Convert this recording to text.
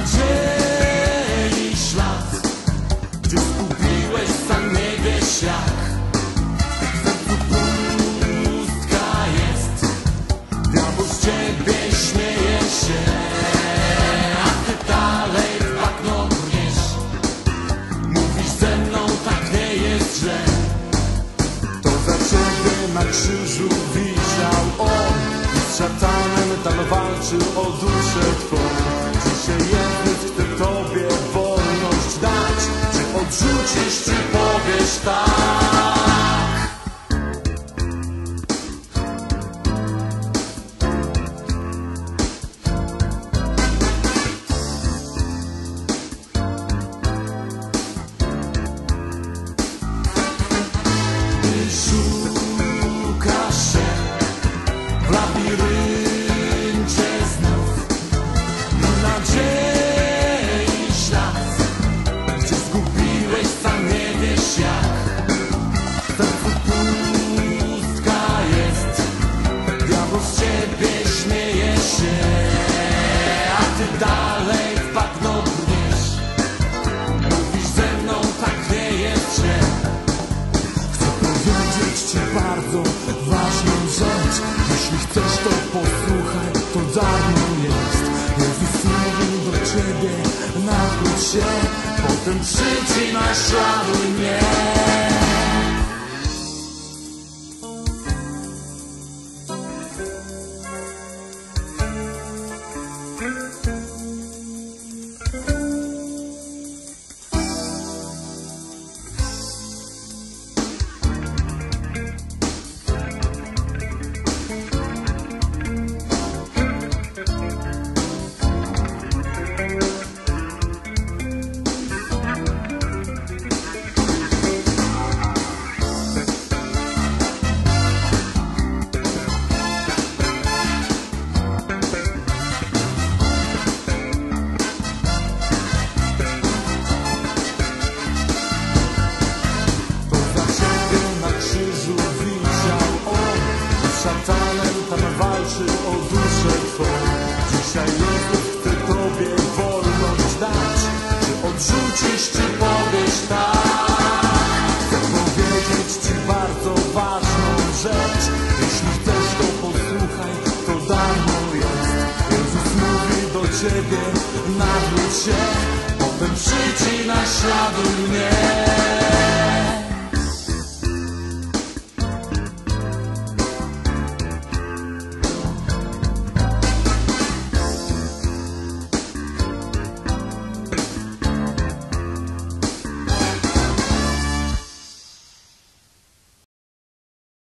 nadziei ślad Gdy skupiłeś sam nie wiesz jak W pustka jest Diabeł z ciebie śmieje się. A ty dalej w bagno brniesz Mówisz ze mną, tak nie jest, że To za ciebie na krzyżu widział on. I szatan tam walczył o duszę twą. Dzisiaj Jezus śmieje się A ty dalej w bagno brniesz Mówisz ze mną tak nie jest Chcę powiedzieć ci bardzo ważną rzecz. Jeśli chcesz to posłuchaj, to darmo jest. Jezus mówi do ciebie, nawróć się Potem przyjdź i naśladuj mnie ciebie, nawróć się Potem przyjdź i naśladuj mnie